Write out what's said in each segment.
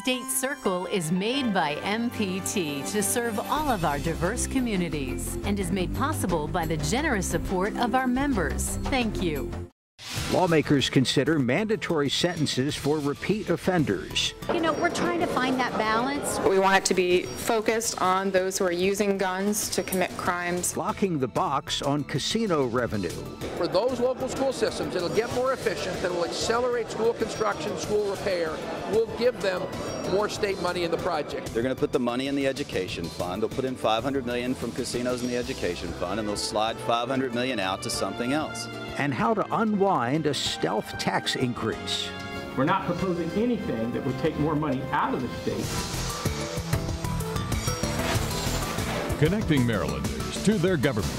State Circle is made by MPT to serve all of our diverse communities and is made possible by the generous support of our members. Thank you. Lawmakers consider mandatory sentences for repeat offenders. You know, we're trying to find that balance. We want it to be focused on those who are using guns to commit crimes. Locking the box on casino revenue. For those local school systems, it'll get more efficient, it will accelerate school construction, school repair, will give them more state money in the project. They're going to put the money in the education fund. They'll put in 500 million from casinos in the education fund, and they'll slide 500 million out to something else. And how to unwind a stealth tax increase. We're not proposing anything that would take more money out of the state. Connecting Marylanders to their government.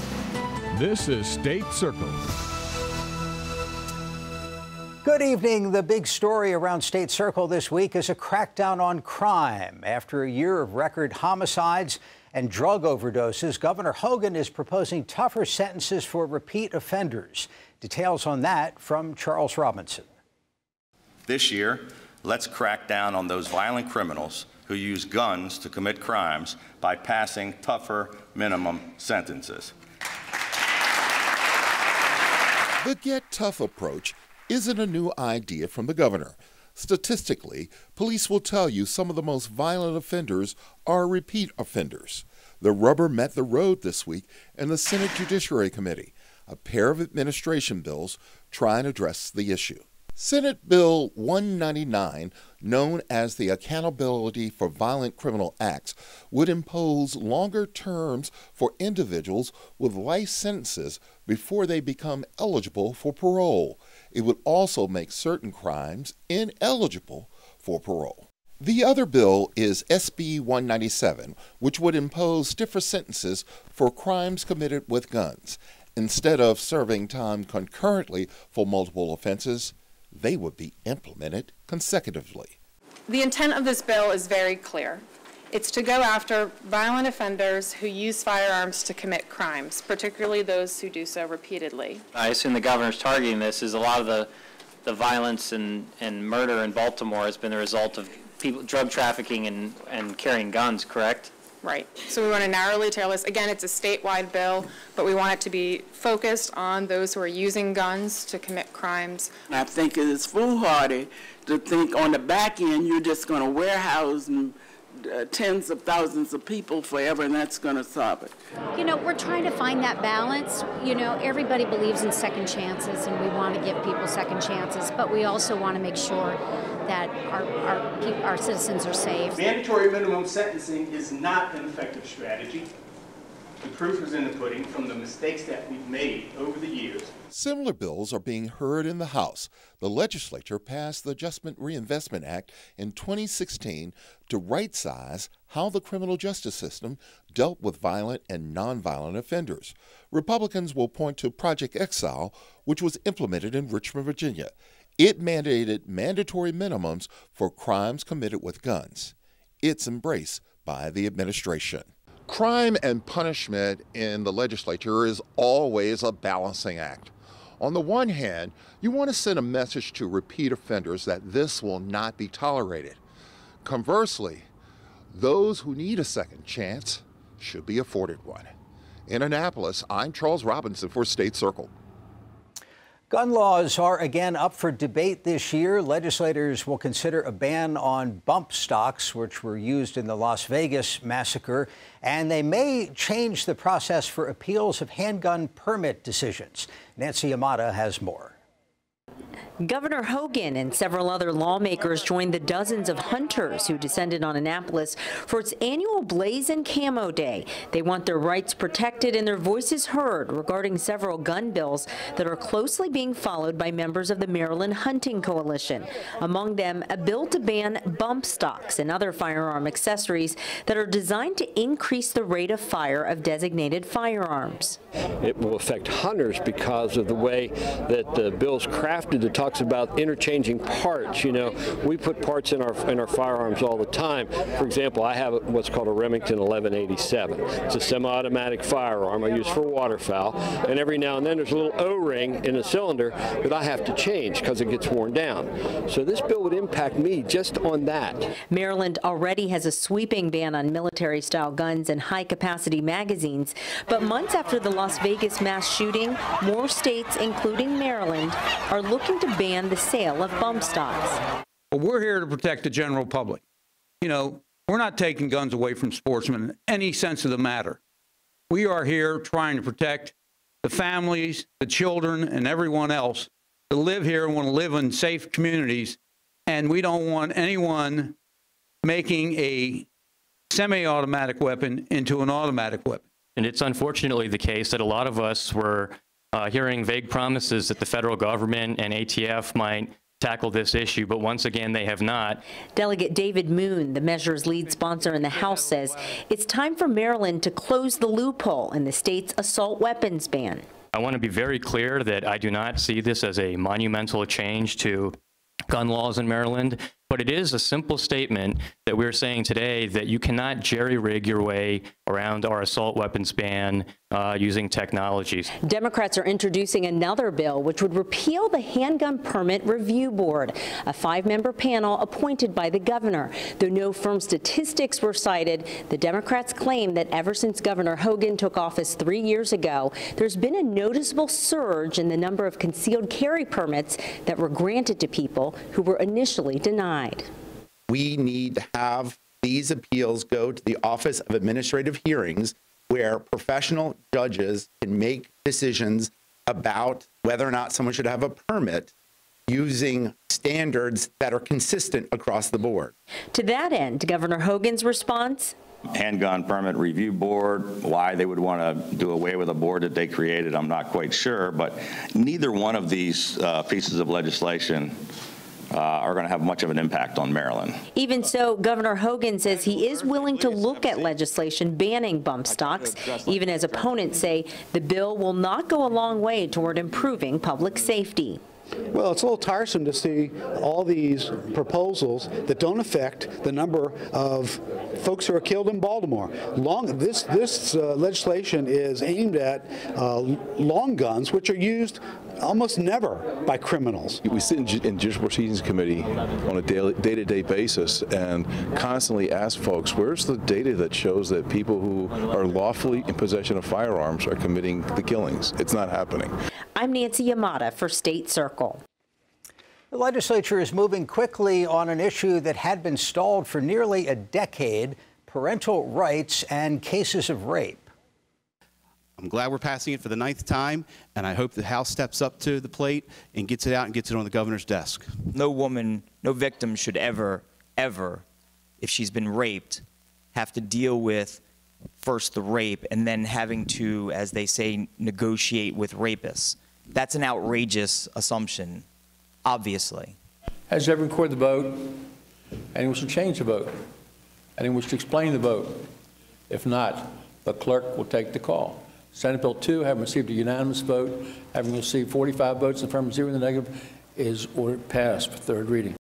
This is State Circle. Good evening. The big story around State Circle this week is a crackdown on crime. After a year of record homicides and drug overdoses, Governor Hogan is proposing tougher sentences for repeat offenders. Details on that from Charles Robinson. This year, let's crack down on those violent criminals who use guns to commit crimes by passing tougher minimum sentences. The Get Tough approach isn't a new idea from the governor. Statistically, police will tell you some of the most violent offenders are repeat offenders. The rubber met the road this week in the Senate Judiciary Committee. A pair of administration bills try and address the issue. Senate Bill 199, known as the Accountability for Violent Criminal Acts, would impose longer terms for individuals with life sentences before they become eligible for parole. It would also make certain crimes ineligible for parole. The other bill is SB 197, which would impose stiffer sentences for crimes committed with guns. Instead of serving time concurrently for multiple offenses, they would be implemented consecutively. The intent of this bill is very clear. It's to go after violent offenders who use firearms to commit crimes, particularly those who do so repeatedly. I assume the governor's targeting this is a lot of the, the violence and, and murder in Baltimore has been the result of people, drug trafficking and, and carrying guns, correct? Right. So we want to narrowly tailor this. Again, it's a statewide bill, but we want it to be focused on those who are using guns to commit crimes. I think it is foolhardy to think on the back end you're just going to warehouse and uh, tens of thousands of people forever, and that's going to solve it. You know, we're trying to find that balance. You know, everybody believes in second chances, and we want to give people second chances, but we also want to make sure that our, our, our citizens are safe. Mandatory minimum sentencing is not an effective strategy. The proof is in the pudding from the mistakes that we've made over the years. Similar bills are being heard in the House. The legislature passed the Justice Reinvestment Act in 2016 to right size how the criminal justice system dealt with violent and nonviolent offenders. Republicans will point to Project Exile, which was implemented in Richmond, Virginia. It mandated mandatory minimums for crimes committed with guns. It's embraced by the administration. Crime and punishment in the legislature is always a balancing act. On the one hand, you want to send a message to repeat offenders that this will not be tolerated. Conversely, those who need a second chance should be afforded one. In Annapolis, I'm Charles Robinson for State Circle. Gun laws are again up for debate this year. Legislators will consider a ban on bump stocks, which were used in the Las Vegas massacre, and they may change the process for appeals of handgun permit decisions. Nancy Yamada has more. Governor Hogan and several other lawmakers joined the dozens of hunters who descended on Annapolis for its annual Blaze and Camo Day. They want their rights protected and their voices heard regarding several gun bills that are closely being followed by members of the Maryland Hunting Coalition. Among them, a bill to ban bump stocks and other firearm accessories that are designed to increase the rate of fire of designated firearms. It will affect hunters because of the way that the bill's crafted to talks about interchanging parts. You know, we put parts in our in our firearms all the time. For example, I have what's called a Remington 1187. It's a semi-automatic firearm I use for waterfowl, and every now and then there's a little O-ring in the cylinder that I have to change because it gets worn down. So this bill would impact me just on that. Maryland already has a sweeping ban on military-style guns and high-capacity magazines, but months after the Las Vegas mass shooting, more states, including Maryland, are looking to ban the sale of bump stocks. Well, we're here to protect the general public. You know, we're not taking guns away from sportsmen in any sense of the matter. We are here trying to protect the families, the children, and everyone else that live here and want to live in safe communities. And we don't want anyone making a semi automatic weapon into an automatic weapon. And it's unfortunately the case that a lot of us were uh, hearing vague promises that the federal government and ATF might tackle this issue, but once again, they have not. Delegate David Moon, the measure's lead sponsor in the House, says it's time for Maryland to close the loophole in the state's assault weapons ban. I want to be very clear that I do not see this as a monumental change to gun laws in Maryland. But it is a simple statement that we're saying today that you cannot jerry rig your way around our assault weapons ban uh, using technologies. Democrats are introducing another bill which would repeal the Handgun Permit Review Board, a five-member panel appointed by the governor. Though no firm statistics were cited, the Democrats claim that ever since Governor Hogan took office three years ago, there's been a noticeable surge in the number of concealed carry permits that were granted to people who were initially denied denied. We need to have these appeals go to the Office of Administrative Hearings where professional judges can make decisions about whether or not someone should have a permit using standards that are consistent across the board. To that end, Governor Hogan's response handgun permit review board, why they would want to do away with a board that they created, I'm not quite sure, but neither one of these uh, pieces of legislation uh, are going to have much of an impact on Maryland. Even so, Governor Hogan says he is willing to look at legislation banning bump stocks, even as opponents say the bill will not go a long way toward improving public safety. Well, it's a little tiresome to see all these proposals that don't affect the number of folks who are killed in Baltimore. Long, this this uh, legislation is aimed at uh, long guns, which are used almost never by criminals. We sit in, in Judicial Proceedings Committee on a day-to-day basis and constantly ask folks, where's the data that shows that people who are lawfully in possession of firearms are committing the killings? It's not happening. I'm Nancy Yamada for State Circle. The legislature is moving quickly on an issue that had been stalled for nearly a decade parental rights and cases of rape. I'm glad we're passing it for the ninth time, and I hope the House steps up to the plate and gets it out and gets it on the governor's desk. No woman, no victim should ever, ever, if she's been raped, have to deal with first the rape and then having to, as they say, negotiate with rapists. That's an outrageous assumption, obviously. Has everyone recorded the vote? Anyone wish to change the vote? Anyone wish to explain the vote? If not, the clerk will take the call. Senate Bill 2, having received a unanimous vote, having received 45 votes in affirmative, zero in the negative, is ordered passed for third reading.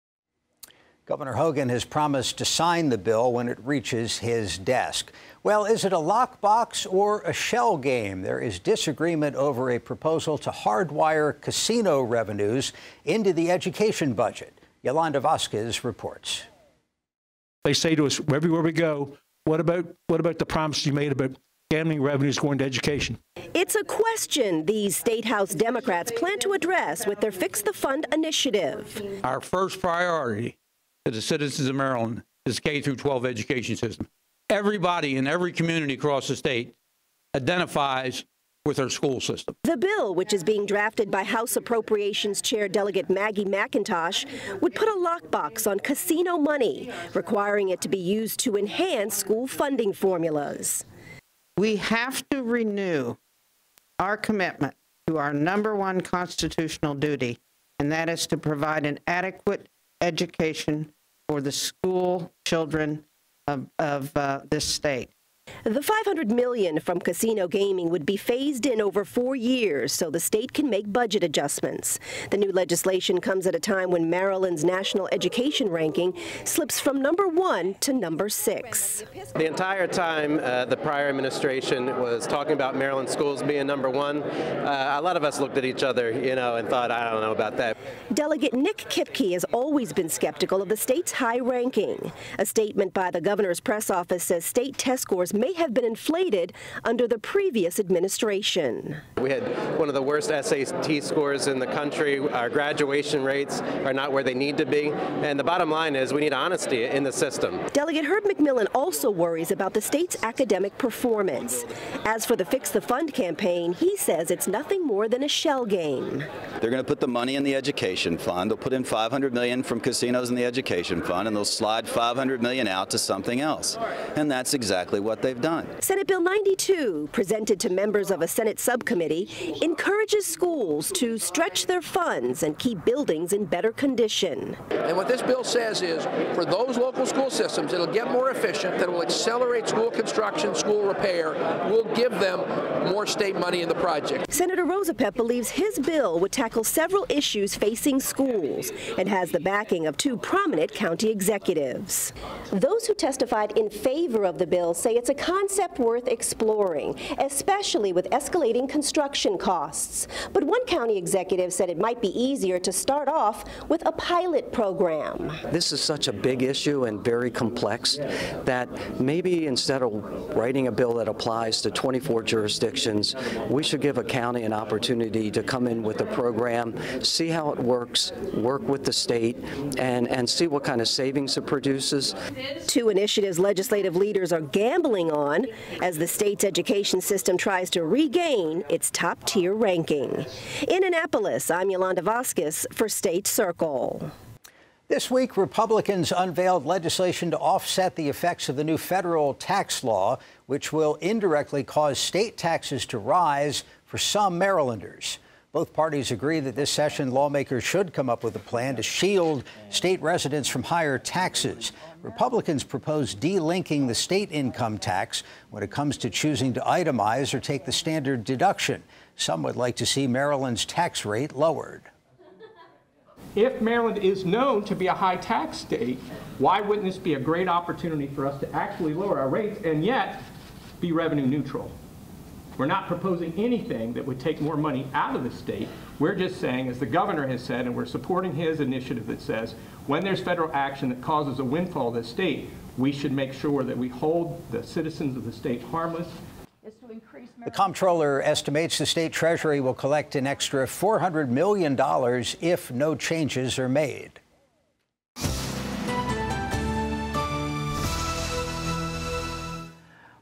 Governor Hogan has promised to sign the bill when it reaches his desk. Well, is it a lockbox or a shell game? There is disagreement over a proposal to hardwire casino revenues into the education budget. Yolanda Vasquez reports. They say to us everywhere we go, what about what about the promise you made about gambling revenues going to education? It's a question these State House Democrats plan to address with their Fix the Fund initiative. Our first priority to the citizens of Maryland is K through 12 education system. Everybody in every community across the state identifies with our school system. The bill, which is being drafted by House Appropriations Chair Delegate Maggie McIntosh, would put a lockbox on casino money, requiring it to be used to enhance school funding formulas. We have to renew our commitment to our number one constitutional duty, and that is to provide an adequate education for the school children of, of uh, this state. The 500 million from casino gaming would be phased in over 4 years so the state can make budget adjustments. The new legislation comes at a time when Maryland's national education ranking slips from number 1 to number 6. The entire time uh, the prior administration was talking about Maryland schools being number 1, uh, a lot of us looked at each other, you know, and thought, I don't know about that. Delegate Nick Kipke has always been skeptical of the state's high ranking. A statement by the governor's press office says state test scores may have been inflated under the previous administration. We had one of the worst SAT scores in the country. Our graduation rates are not where they need to be. And the bottom line is we need honesty in the system. Delegate Herb McMillan also worries about the state's academic performance. As for the Fix the Fund campaign, he says it's nothing more than a shell game. They're going to put the money in the education fund. They'll put in 500 million from casinos in the education fund, and they'll slide 500 million out to something else. And that's exactly what they've done. Senate Bill 92, presented to members of a Senate subcommittee, encourages schools to stretch their funds and keep buildings in better condition. And what this bill says is for those local school systems, it'll get more efficient, that will accelerate school construction, school repair. We'll give them more state money in the project. Senator Rosapepe believes his bill would tackle several issues facing schools and has the backing of two prominent county executives. Those who testified in favor of the bill say it's a concept worth exploring, especially with escalating construction costs. But one county executive said it might be easier to start off with a pilot program. This is such a big issue and very complex that maybe instead of writing a bill that applies to 24 jurisdictions, we should give a county an opportunity to come in with a program, see how it works, work with the state, and, and see what kind of savings it produces. Two initiatives legislative leaders are gambling on as the state's education system tries to regain its top tier ranking. In Annapolis, I'm Yolanda Vasquez for State Circle. This week, Republicans unveiled legislation to offset the effects of the new federal tax law, which will indirectly cause state taxes to rise for some Marylanders. Both parties agree that this session lawmakers should come up with a plan to shield state residents from higher taxes. Republicans propose delinking the state income tax when it comes to choosing to itemize or take the standard deduction. Some would like to see Maryland's tax rate lowered. If Maryland is known to be a high tax state, why wouldn't this be a great opportunity for us to actually lower our rates and yet be revenue neutral? We're not proposing anything that would take more money out of the state. We're just saying, as the governor has said, and we're supporting his initiative that says, when there's federal action that causes a windfall to the state, we should make sure that we hold the citizens of the state harmless. The comptroller estimates the state treasury will collect an extra $400 million if no changes are made.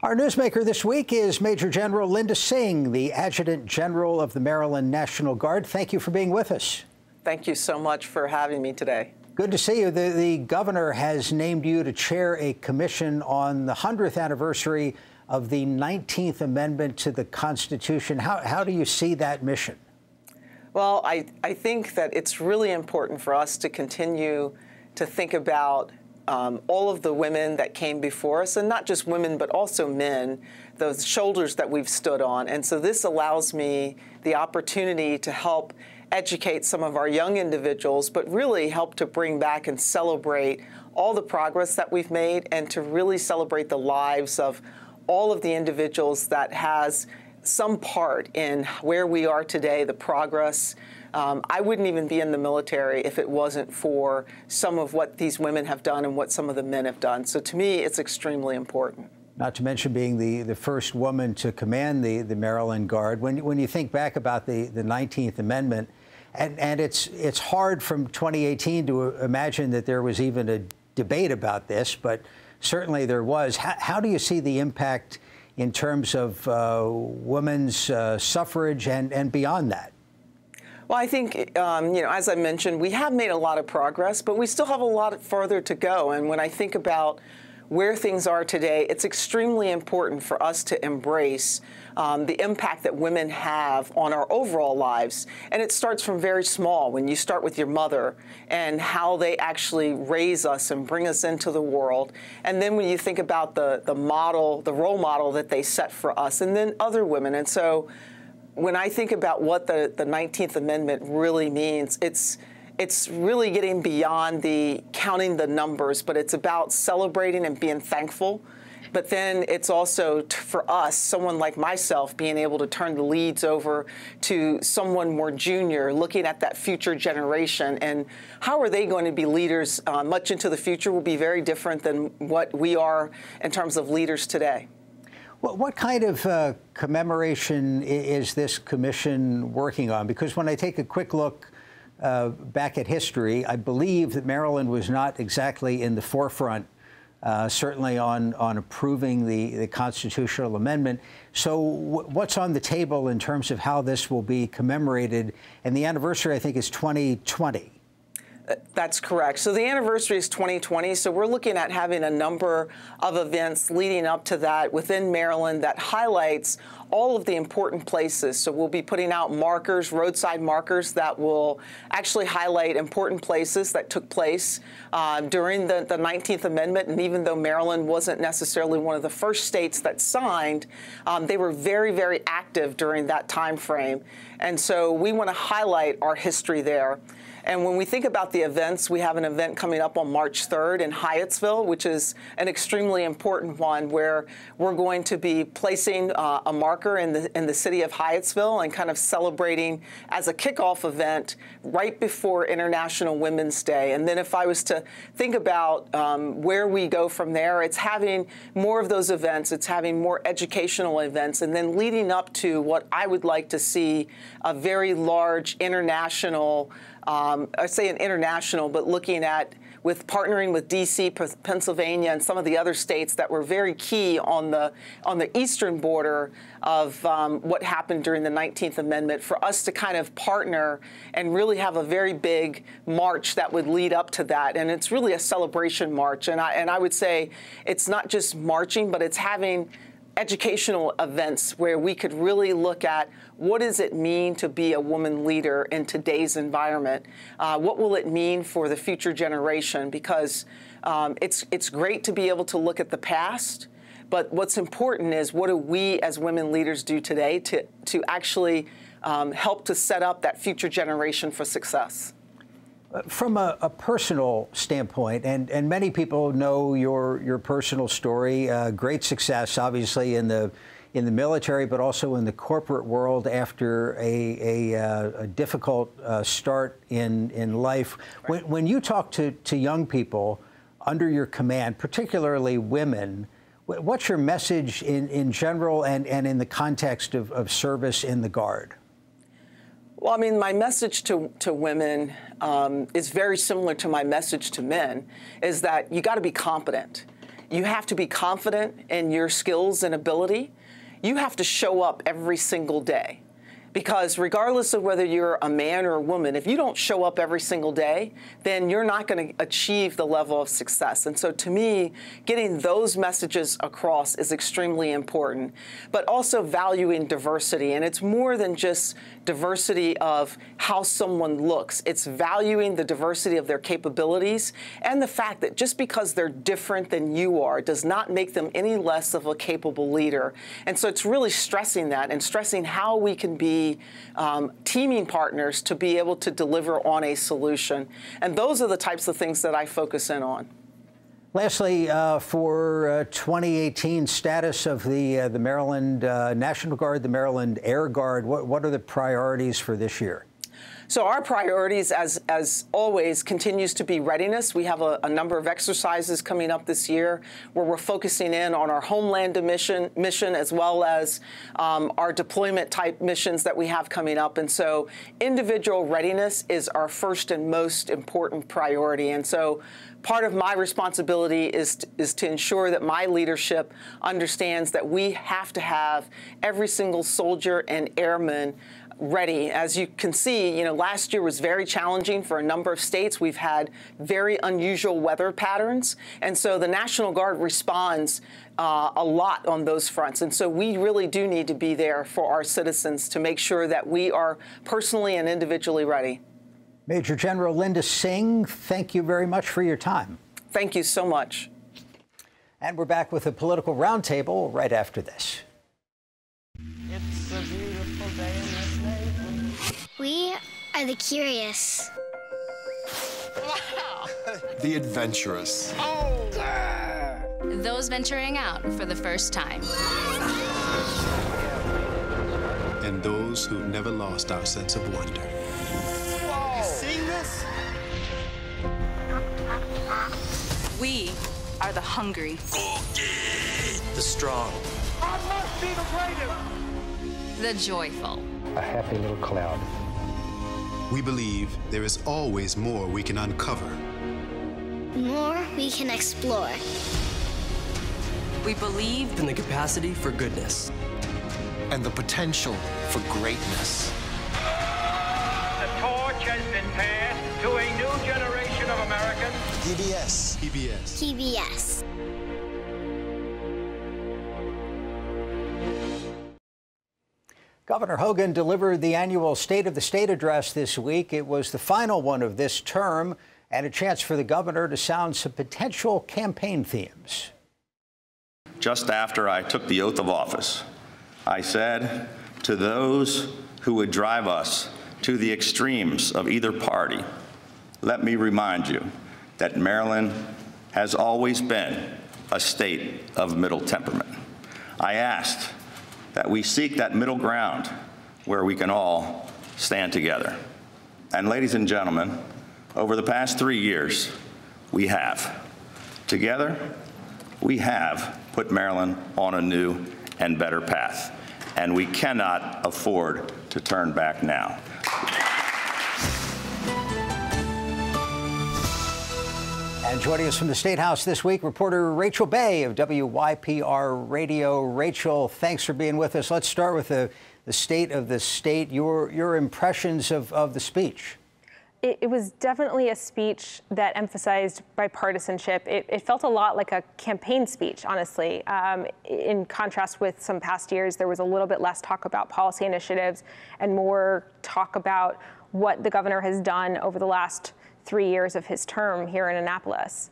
Our newsmaker this week is Major General Linda Singh, the Adjutant General of the Maryland National Guard. Thank you for being with us. Thank you so much for having me today. Good to see you. The, the governor has named you to chair a commission on the 100th anniversary of the 19th Amendment to the Constitution. How, how do you see that mission? Well, I, I think that it's really important for us to continue to think about um, all of the women that came before us, and not just women, but also men, those shoulders that we've stood on. And so this allows me the opportunity to help educate some of our young individuals, but really help to bring back and celebrate all the progress that we've made and to really celebrate the lives of all of the individuals that has some part in where we are today, the progress. Um, I wouldn't even be in the military if it wasn't for some of what these women have done and what some of the men have done. So to me, it's extremely important. Not to mention being the, the first woman to command the, the Maryland Guard. When, when you think back about the, the 19th Amendment, and, and it's, it's hard from 2018 to imagine that there was even a debate about this, but certainly there was. How, how do you see the impact in terms of uh, women's uh, suffrage and, and beyond that? Well, I think, um, you know, as I mentioned, we have made a lot of progress, but we still have a lot further to go. And when I think about where things are today, it's extremely important for us to embrace um, the impact that women have on our overall lives. And it starts from very small when you start with your mother and how they actually raise us and bring us into the world. And then when you think about the, the model, the role model that they set for us, and then other women. And so when I think about what the, the 19th Amendment really means, it's it's really getting beyond the counting the numbers, but it's about celebrating and being thankful but then it's also for us, someone like myself, being able to turn the leads over to someone more junior, looking at that future generation and how are they going to be leaders uh, much into the future will be very different than what we are in terms of leaders today. What, kind of uh, commemoration is this commission working on? Because when I take a quick look uh, back at history, I believe that Maryland was not exactly in the forefront uh, certainly on, on approving the, the constitutional amendment. So, what's on the table in terms of how this will be commemorated? And the anniversary, I think, is 2020. That's correct. So the anniversary is 2020. So we're looking at having a number of events leading up to that within Maryland that highlights all of the important places. So we'll be putting out markers, roadside markers that will actually highlight important places that took place uh, during the, the 19th Amendment. And even though Maryland wasn't necessarily one of the first states that signed, um, they were very, very active during that time frame. And so we want to highlight our history there. And when we think about the events, we have an event coming up on March 3rd in Hyattsville, which is an extremely important one where we're going to be placing uh, a marker in the, in the city of Hyattsville and kind of celebrating as a kickoff event right before International Women's Day. And then if I was to think about um, where we go from there, it's having more of those events, it's having more educational events, and then leading up to what I would like to see a very large international um, I say an international, but looking at with partnering with D.C., Pennsylvania, and some of the other states that were very key on the on the eastern border of um, what happened during the 19th Amendment, for us to kind of partner and really have a very big march that would lead up to that, and it's really a celebration march, and I and I would say it's not just marching, but it's having educational events where we could really look at what does it mean to be a woman leader in today's environment? Uh, what will it mean for the future generation? Because um, it's it's great to be able to look at the past, but what's important is what do we as women leaders do today to to actually um, help to set up that future generation for success. From a, a, personal standpoint, and, and many people know your your personal story, uh, great success, obviously in the in the military, but also in the corporate world after a, a, uh, a difficult uh, start in in life. When, when you talk to, to young people under your command, particularly women, what's your message in, in general and, and in the context of, of service in the Guard? Well, I mean, my message to, to women um, is very similar to my message to men, is that you got to be competent. You have to be confident in your skills and ability. You have to show up every single day. Because regardless of whether you're a man or a woman, if you don't show up every single day, then you're not going to achieve the level of success. And so to me, getting those messages across is extremely important, but also valuing diversity. And it's more than just diversity of how someone looks, it's valuing the diversity of their capabilities and the fact that just because they're different than you are does not make them any less of a capable leader. And so it's really stressing that and stressing how we can be um, teaming partners to be able to deliver on a solution. And those are the types of things that I focus in on. Lastly, uh, for uh, 2018 status of the uh, the Maryland uh, National Guard, the Maryland Air Guard, what, what are the priorities for this year? So our priorities, as as always, continues to be readiness. We have a, a, number of exercises coming up this year where we're focusing in on our homeland mission mission as well as um, our deployment type missions that we have coming up. And so individual readiness is our first and most important priority. And so part of my responsibility is to, is to ensure that my leadership understands that we have to have every single soldier and airman ready. As you can see, you know, last year was very challenging for a number of states. We've had very unusual weather patterns, and so the National Guard responds uh, a lot on those fronts. And so we really do need to be there for our citizens to make sure that we are personally and individually ready. Major General Linda Singh, thank you very much for your time. Thank you so much. And we're back with a political roundtable right after this. We are the curious. Wow. the adventurous. Oh. Those venturing out for the first time. And those who've never lost our sense of wonder. Whoa. You seeing this? We are the hungry. The strong. I must be the greatest. The joyful. A happy little cloud. We believe there is always more we can uncover. More we can explore. We believe in the capacity for goodness. And the potential for greatness. The torch has been passed to a new generation of Americans. PBS. PBS. PBS. Governor Hogan delivered the annual State of the State address this week. It was the final one of this term and a chance for the governor to sound some potential campaign themes. Just after I took the oath of office, I said to those who would drive us to the extremes of either party, let me remind you that Maryland has always been a state of middle temperament. I asked that we seek that middle ground where we can all stand together. And ladies and gentlemen, over the past three years, we have. Together, we have put Maryland on a new and better path, and we cannot afford to turn back now. And joining us from the State House this week, reporter Rachel Baye of WYPR Radio. Rachel, thanks for being with us. Let's start with the, the state of the state, your, your impressions of, of the speech. It, it, was definitely a speech that emphasized bipartisanship. It, it felt a lot like a campaign speech, honestly. Um, in contrast with some past years, there was a little bit less talk about policy initiatives and more talk about what the governor has done over the last three years of his term here in Annapolis.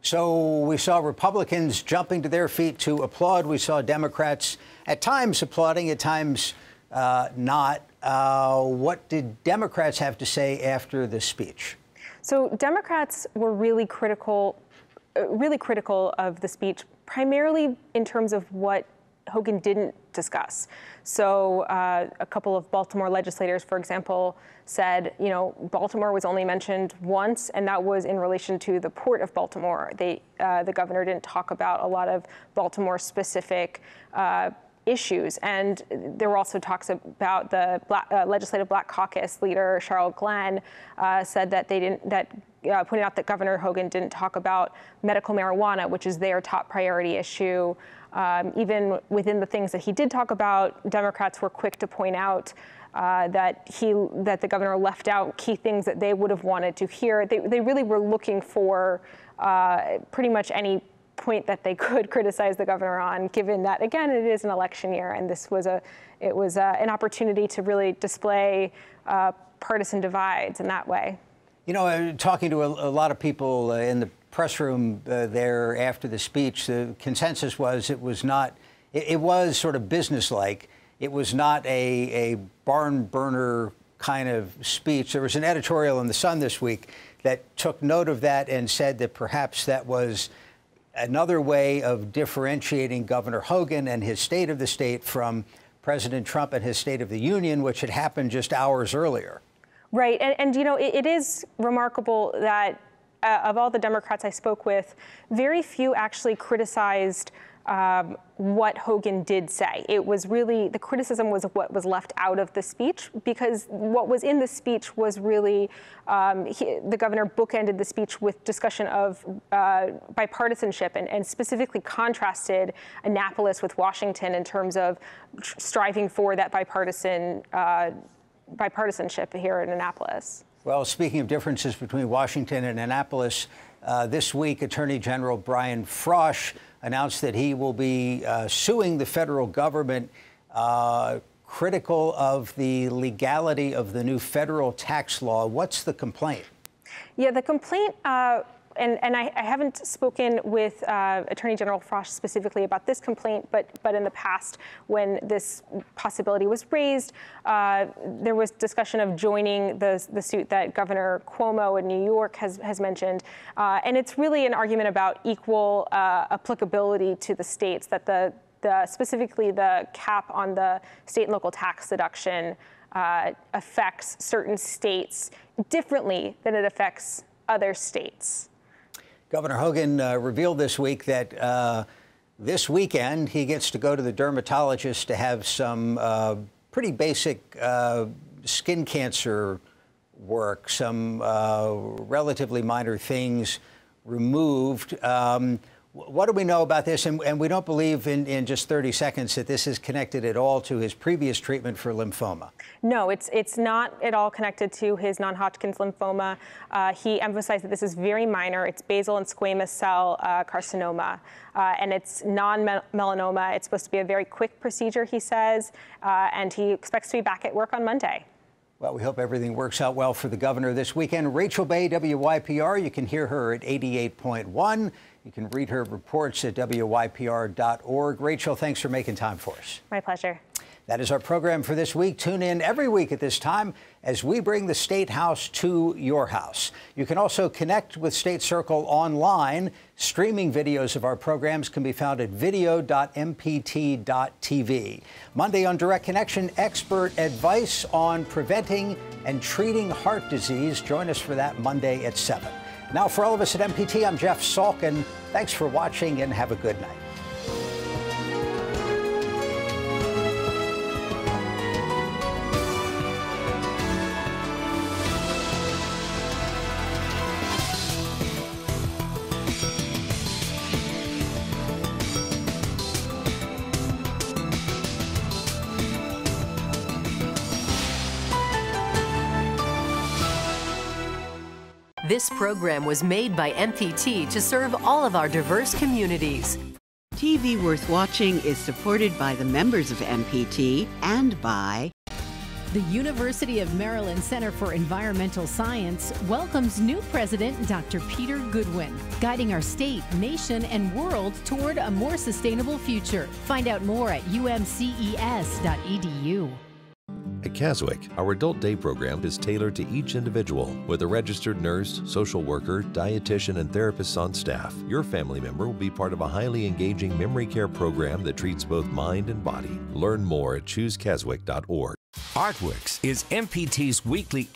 So we saw Republicans jumping to their feet to applaud. We saw Democrats at times applauding, at times uh, not. Uh, what did Democrats have to say after the speech? So Democrats were really critical, uh, really critical of the speech, primarily in terms of what Hogan didn't discuss. So uh, a couple of Baltimore legislators, for example, said, you know, Baltimore was only mentioned once, and that was in relation to the port of Baltimore. They, uh, the governor didn't talk about a lot of Baltimore-specific uh, issues. And there were also talks about the Black, uh, Legislative Black Caucus leader, Cheryl Glenn, uh, said that they didn't, that uh, pointed out that Governor Hogan didn't talk about medical marijuana, which is their top priority issue. Um, even within the things that he did talk about, Democrats were quick to point out uh, that he that the governor left out key things that they would have wanted to hear. They, they really were looking for uh, pretty much any point that they could criticize the governor on, given that again it is an election year and this was a it was uh, an opportunity to really display uh, partisan divides in that way. You know, uh, talking to a, a, lot of people uh, in the press room uh, there after the speech, the consensus was it was not, it, it was sort of businesslike. It was not a, a barn burner kind of speech. There was an editorial in The Sun this week that took note of that and said that perhaps that was another way of differentiating Governor Hogan and his State of the State from President Trump and his State of the Union, which had happened just hours earlier. Right. And, and you know, it, it is remarkable that uh, of all the Democrats I spoke with, very few actually criticized um, what Hogan did say. It was really, the criticism was what was left out of the speech because what was in the speech was really, um, he, the governor bookended the speech with discussion of uh, bipartisanship and, and, specifically contrasted Annapolis with Washington in terms of striving for that bipartisan uh, bipartisanship here in Annapolis. Well, speaking of differences between Washington and Annapolis, uh, this week, Attorney General Brian Frosh announced that he will be uh, suing the federal government, uh, critical of the legality of the new federal tax law. What's the complaint? Yeah, the complaint uh, and, and I, I, haven't spoken with uh, Attorney General Frosh specifically about this complaint, but, but in the past, when this possibility was raised, uh, there was discussion of joining the, the suit that Governor Cuomo in New York has, has mentioned. Uh, and it's really an argument about equal uh, applicability to the states, that the, the, specifically the cap on the state and local tax deduction uh, affects certain states differently than it affects other states. Governor Hogan uh, revealed this week that uh, this weekend he gets to go to the dermatologist to have some uh, pretty basic uh, skin cancer work, some uh, relatively minor things removed. Um, what do we know about this? And, and we don't believe in, in, just 30 seconds that this is connected at all to his previous treatment for lymphoma. No, it's it's not at all connected to his non-Hodgkin's lymphoma. Uh, he emphasized that this is very minor. It's basal and squamous cell uh, carcinoma, uh, and it's non-melanoma. It's supposed to be a very quick procedure, he says, uh, and he expects to be back at work on Monday. Well, we hope everything works out well for the governor this weekend. Rachel Baye, WYPR, you can hear her at 88.1. You can read her reports at WYPR.org. Rachel, thanks for making time for us. My pleasure. That is our program for this week. Tune in every week at this time as we bring the State House to your house. You can also connect with State Circle online. Streaming videos of our programs can be found at video.mpt.tv. Monday on Direct Connection, expert advice on preventing and treating heart disease. Join us for that Monday at 7. Now, for all of us at MPT, I'm Jeff Salkin. Thanks for watching and have a good night. This program was made by MPT to serve all of our diverse communities. TV Worth Watching is supported by the members of MPT and by the University of Maryland Center for Environmental Science welcomes new president Dr. Peter Goodwin, guiding our state, nation, and world toward a more sustainable future. Find out more at umces.edu. At Keswick, our adult day program is tailored to each individual. With a registered nurse, social worker, dietitian, and therapists on staff, your family member will be part of a highly engaging memory care program that treats both mind and body. Learn more at choosekeswick.org. Artworks is MPT's weekly